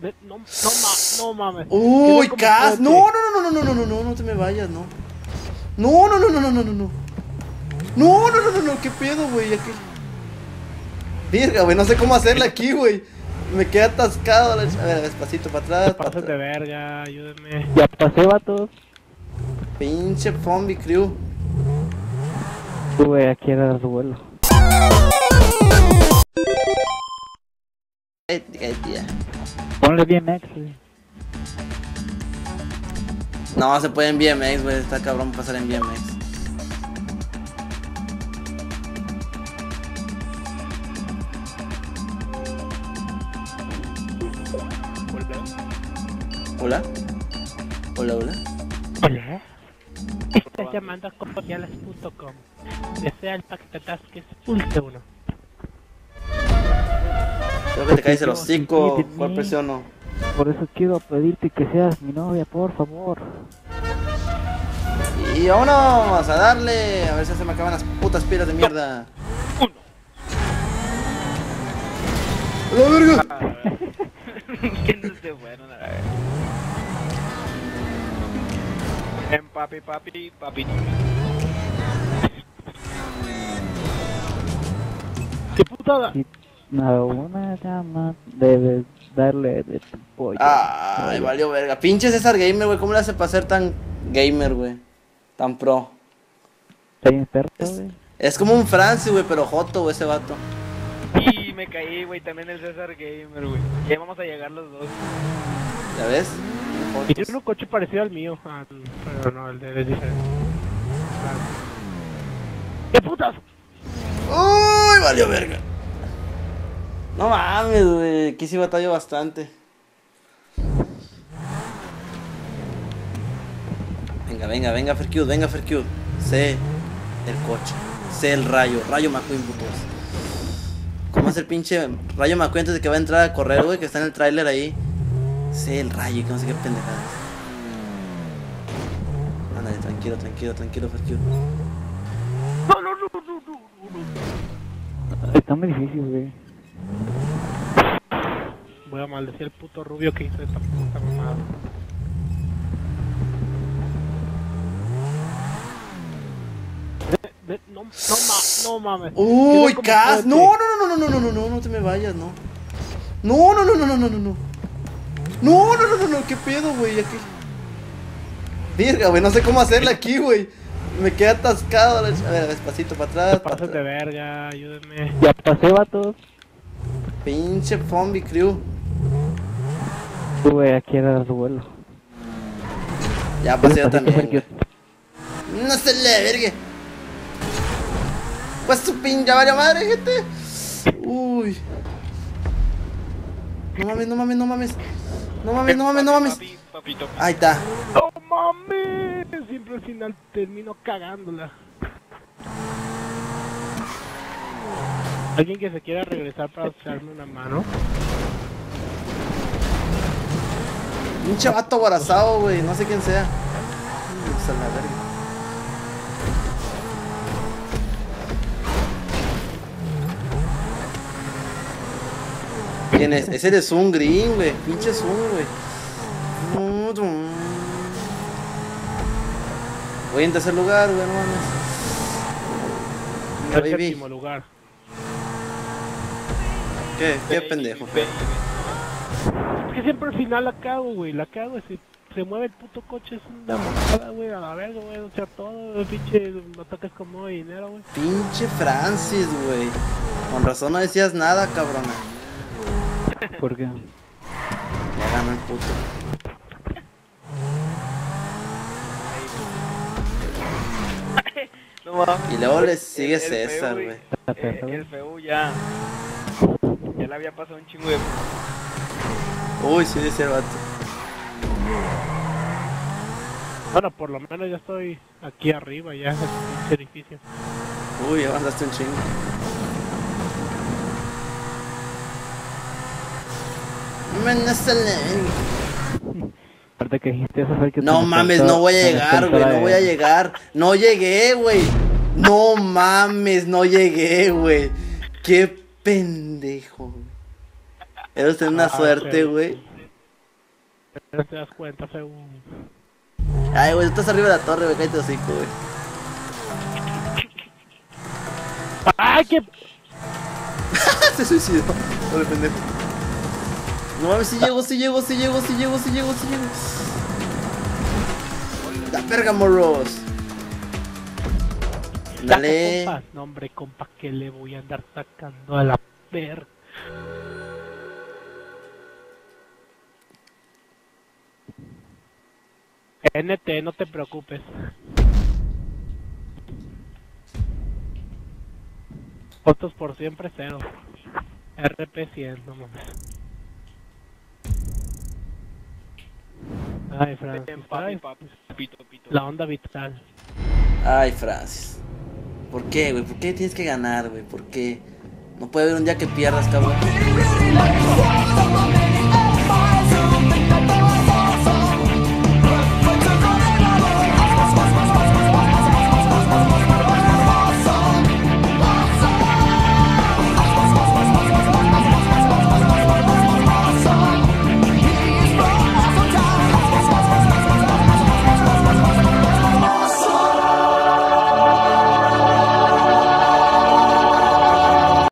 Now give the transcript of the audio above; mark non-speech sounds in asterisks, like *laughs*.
No, no, ma- no mames. Uy, Cas. No, no, no, no, no, no, no, no, no te me vayas, no. No, no, no, no, no, no, no, no. No, no, no, no, no, qué pedo, güey. Aquí. Virga, güey, no sé cómo hacerla aquí, güey. Me quedé atascado. A ver, despacito para atrás. Te para pasas de atrás. verga, ayúdenme. Ya pasé, vatos. Pinche Zombie Crew. Tuve aquí a dar su vuelo. Ponle bien Max, güey. No, se puede en BMX, güey. Está cabrón pasar en BMX. Hola. Hola, hola. Hola. Estás llamando a comerciales.com. Desea el pack de tasques pulse 1. Creo que te caes el hocico. Sí, sí, ¿Cuál presiono? Por eso quiero pedirte que seas mi novia, por favor. Y vámonos a darle. A ver si se me acaban las putas pilas de mierda. ¡La verga! ¿Quién se fueron a la vez? En papi, papi, papi. ¡Qué putada! Una llama debes darle de tu pollo. Ay, valió verga. Pinche César Gamer, güey. ¿Cómo le hace para ser tan gamer, güey? Tan pro. Perro, Es, güey. es como un Francis, güey, pero joto, güey, ese vato. Y me caí, güey, también el César Gamer, güey. Ya vamos a llegar los dos. ¿Ya ves? Y tiene un coche parecido al mío. Ah, pero no, el de él es diferente. Claro. ¡Qué putas! ¡Uy, valió verga! No mames, güey. Aquí sí batallo bastante. Venga, venga, venga, Fercute, venga, Fercute. Sé el coche. Sé el rayo. Rayo McQueen, putos. ¿Cómo es el pinche Rayo McQueen antes de que va a entrar a correr, güey? Que está en el tráiler ahí. Sé el rayo que no sé qué pendejadas. Ándale, tranquilo, tranquilo, tranquilo, Fercute. Está muy difícil, güey. Voy a maldecir al puto rubio que hizo esta puta mamada. Ve- ve- No, no, no mames. Uy, Cas. No, no, no, no, no, no, no, no, no te me vayas, no. No, no, no, no, no, no, no, no. No, no, no, no, no, qué pedo, güey, aquí. Virga, güey, no sé cómo hacerla aquí, güey. Me quedé atascado. A ver, despacito para atrás. de atrás. verga, ayúdenme. Ya pasé, vatos. Pinche Zombie Crew. Tuve aquí a dar su vuelo. Ya pasé yo Despacito, también. No se le verga. Pues su pinche vaya madre, gente. Uy. No mames, no mames, no mames. No mames, no mames, no mames. Papi, papito. Ahí está. ¡No mames! Siempre al final termino cagándola. ¿Alguien que se quiera regresar para echarme una mano? Pinche vato aborazado, güey. No sé quién sea. Pues a la verga. ¿Quién es? Ese es un green, güey. Pinche Zoom, güey. Voy en tercer lugar, güey, no mames. Séptimo lugar. ¿Qué? ¿Qué pendejo? Que siempre al final la cago, güey. La cago. Si se mueve el puto coche es una mamada, güey. A la verga, güey. O sea, todo, pinche ataques como dinero, güey. Pinche Francis, güey. Con razón no decías nada, cabrona. ¿Por qué? Ya ganó el puto. *laughs* No. Y luego le sigue El- el César, güey. Eh, El güey. feo ya. Ya le había pasado un chingo de. Uy, sí, dice el vato. Bueno, por lo menos ya estoy aquí arriba, ya en pinche edificio. Uy, avanzaste un chingo. Aparte que dijiste eso fue que No mames, no voy a llegar, güey. No voy a llegar. No llegué, güey. No mames, no llegué, güey. Qué pendejo, Eres tener una Ah, suerte, güey. No te das cuenta, un... Ay, güey, estás arriba de la torre, güey, cállate hocico, güey. ¡Ay, qué! *laughs* Se suicidó. Pobre pendejo. No mames, si llego, si llego, si llego, si llego, si llego, si llego. La verga, morros. Dale. Compa. No, hombre, compa, que le voy a andar sacando a la ver. NT, no te preocupes. Fotos por siempre cero. RP 100, no mames. Ay, Francis. Ay, Papi, pito, pito. la onda vital. Ay, Francis. ¿Por qué, güey? ¿Por qué tienes que ganar, güey? ¿Por qué? No puede haber un día que pierdas, cabrón.